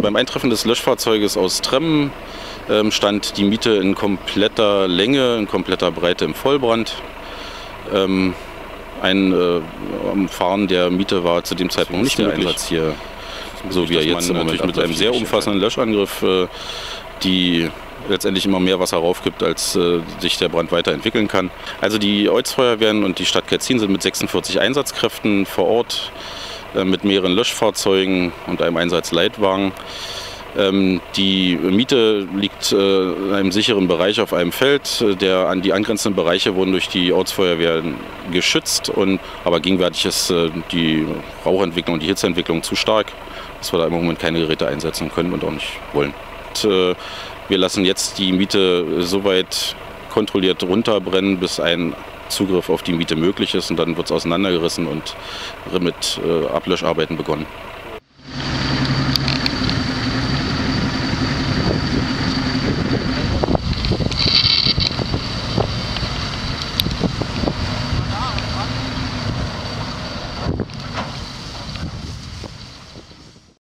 Beim Eintreffen des Löschfahrzeuges aus Tremmen ähm, stand die Miete in kompletter Länge, in kompletter Breite im Vollbrand. Ähm, ein äh, Fahren der Miete war zu dem Zeitpunkt nicht der Einsatz hier, so wie er jetzt im Moment mit einem sehr umfassenden Löschangriff, äh, die letztendlich immer mehr Wasser raufgibt, als äh, sich der Brand weiterentwickeln kann. Also die Ortsfeuerwehren und die Stadt Ketzin sind mit 46 Einsatzkräften vor Ort, mit mehreren Löschfahrzeugen und einem Einsatzleitwagen. Ähm, die Miete liegt äh, in einem sicheren Bereich auf einem Feld. Der, an die angrenzenden Bereiche wurden durch die Ortsfeuerwehr geschützt, und, aber gegenwärtig ist äh, die Rauchentwicklung und die Hitzeentwicklung zu stark, dass wir da im Moment keine Geräte einsetzen können und auch nicht wollen. Und, äh, wir lassen jetzt die Miete so weit kontrolliert runterbrennen, bis ein Zugriff auf die Miete möglich ist und dann wird es auseinandergerissen und mit Ablöscharbeiten begonnen.